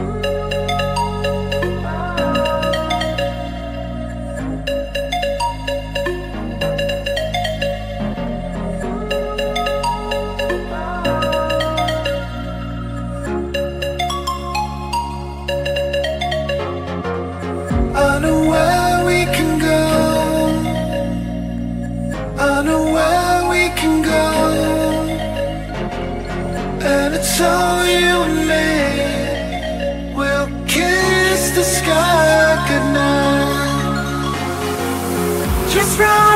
Música from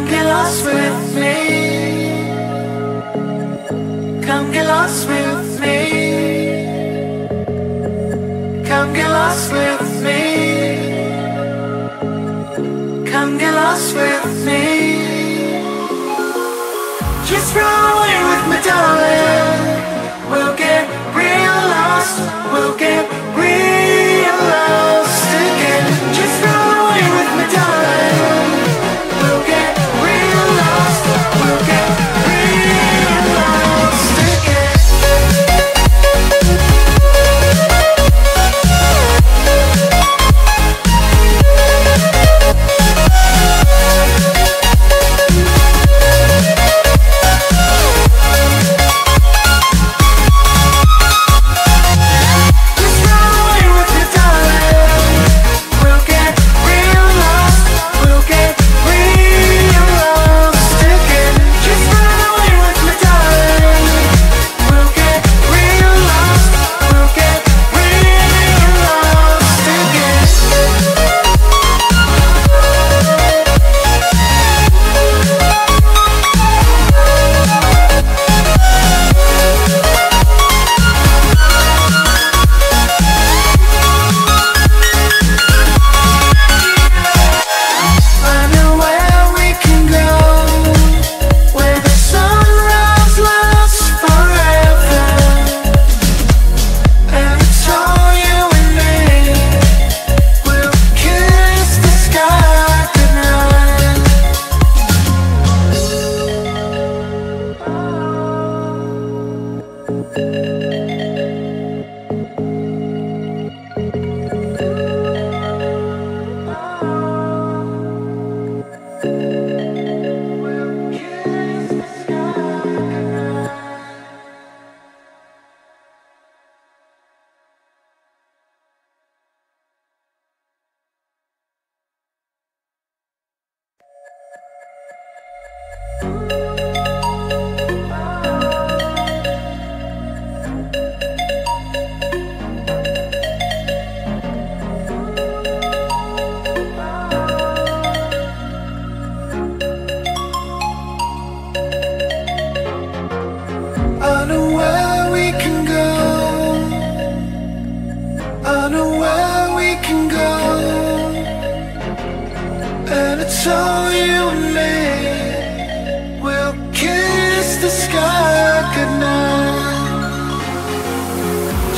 Come get lost with me. Come get lost with me. Come get lost with me. Come get lost with me. Just run away with me, darling. We'll get real lost. We'll get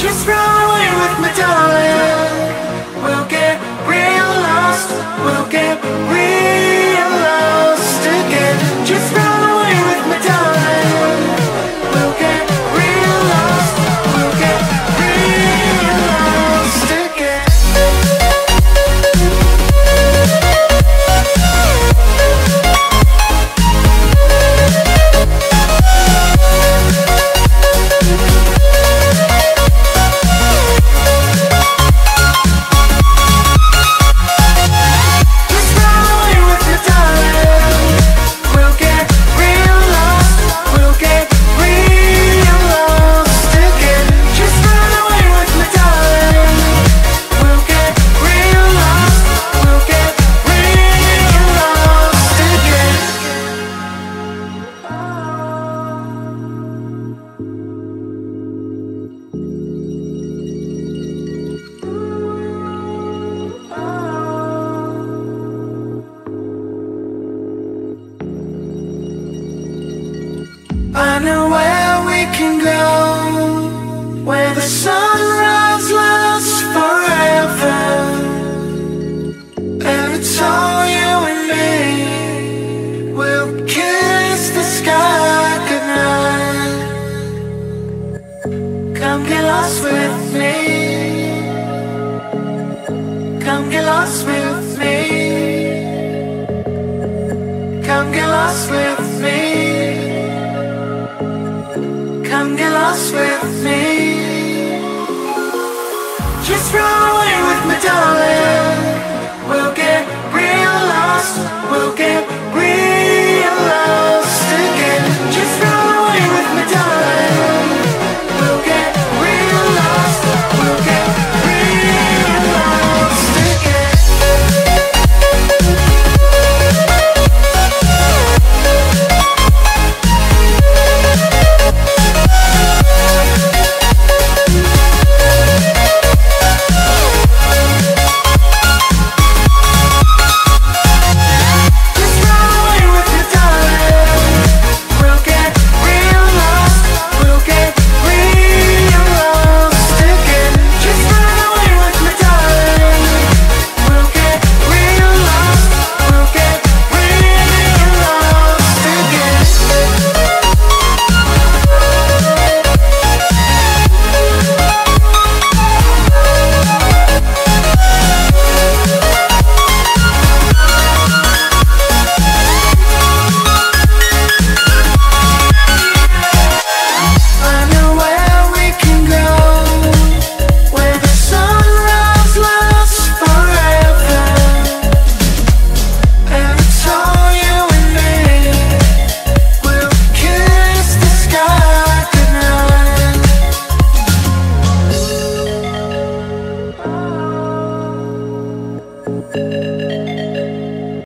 Just run away with my darling. Lost with me. Come get lost with me. Come get lost with me. Just run away